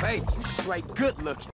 Hey, you straight good looking.